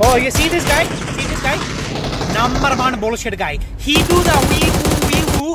Oh, you see this guy? See this guy? Number one bullshit guy. He do the wee woo wee woo